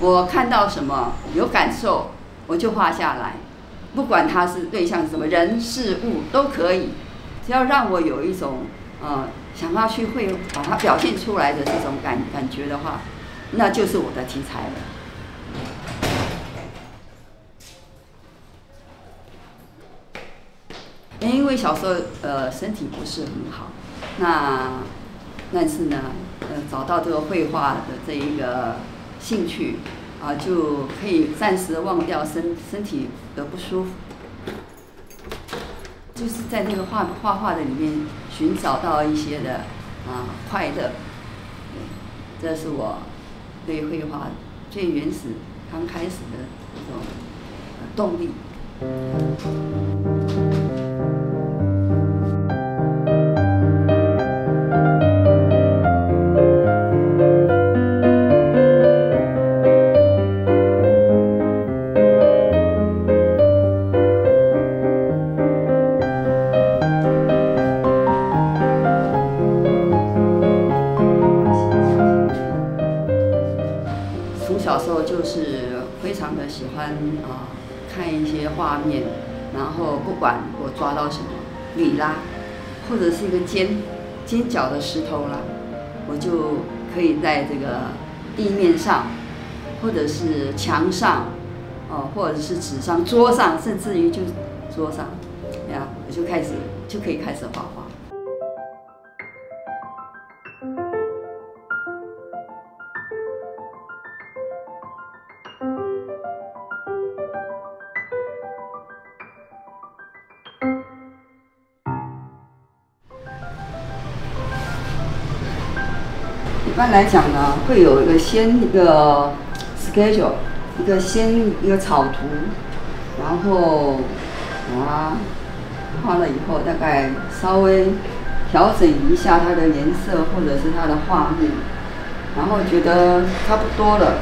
我看到什么有感受，我就画下来，不管它是对象是什么人事物都可以，只要让我有一种呃想要去会把它表现出来的这种感感觉的话，那就是我的题材了。因为小时候呃身体不是很好，那但是呢呃找到这个绘画的这一个兴趣啊，就可以暂时忘掉身身体的不舒服，就是在那个画画画的里面寻找到一些的啊快乐，这是我对绘画最原始刚开始的一种动力。欢啊、看一些画面，然后不管我抓到什么里拉，或者是一个尖尖角的石头啦，我就可以在这个地面上，或者是墙上，哦、或者是纸上、桌上，甚至于就桌上，呀，我就开始就可以开始画画。一般来讲呢，会有一个先一个 schedule，一个先一个草图，然后啊画了以后，大概稍微调整一下它的颜色或者是它的画面，然后觉得差不多了，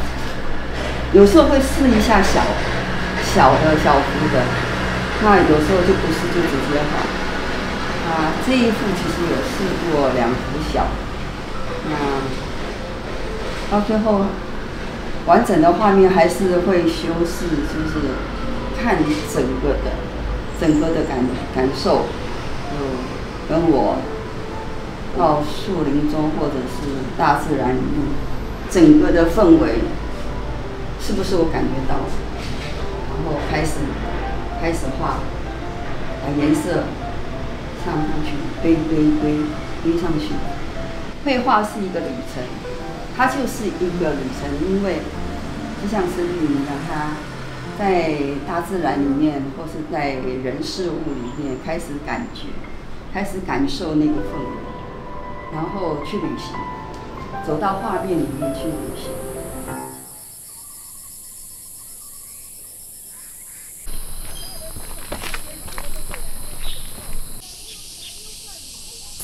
有时候会试一下小小的小幅的，那有时候就不是就直接画。啊，这一幅其实有试过两幅小。那到最后，完整的画面还是会修饰，就是看整个的整个的感感受，就跟我到树林中或者是大自然里面整个的氛围，是不是我感觉到？然后开始开始画，把颜色上上去，堆堆堆堆上去。绘画是一个旅程，它就是一个旅程，因为就像生命一样，它在大自然里面，或是在人事物里面开始感觉，开始感受那个氛围，然后去旅行，走到画面里面去旅行。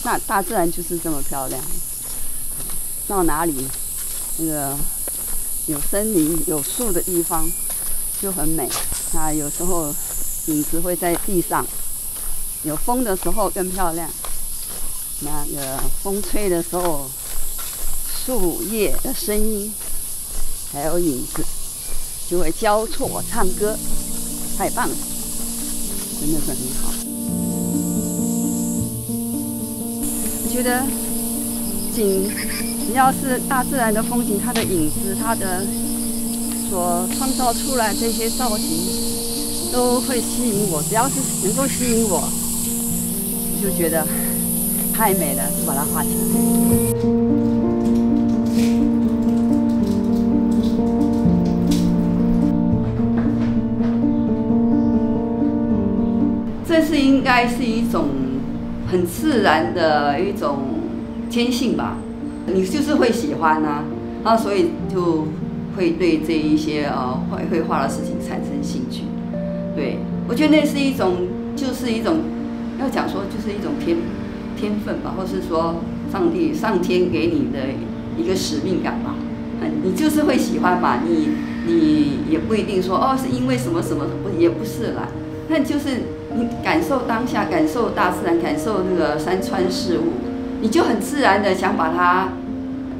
那大自然就是这么漂亮。到哪里，那个有森林、有树的地方就很美。那有时候影子会在地上，有风的时候更漂亮。那个风吹的时候，树叶的声音，还有影子就会交错唱歌，太棒了，真的是很好。我觉得景。只要是大自然的风景，它的影子，它的所创造出来这些造型，都会吸引我。只要是能够吸引我，我就觉得太美了，就把它画起来。这是应该是一种很自然的一种天性吧。你就是会喜欢呐、啊，所以就会对这一些呃绘绘画的事情产生兴趣。对我觉得那是一种，就是一种要讲说就是一种天天分吧，或是说上帝上天给你的一个使命感吧。嗯，你就是会喜欢嘛，你你也不一定说哦是因为什么什么，不也不是啦。那就是你感受当下，感受大自然，感受那个山川事物。你就很自然的想把它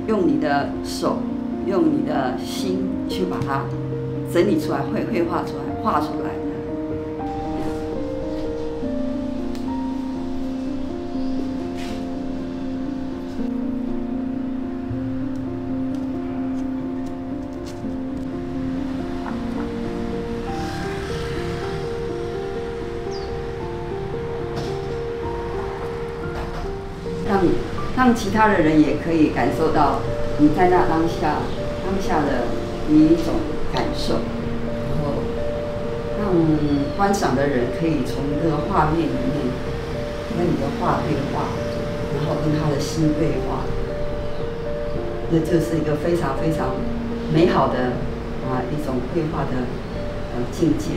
用你的手用你的心去把它整理出来，绘绘画出来，画出来。让让其他的人也可以感受到你在那当下当下的你一种感受，然后让观赏的人可以从这个画面里面跟你的画对话，然后跟他的心对话，那这是一个非常非常美好的啊一种绘画的呃境界。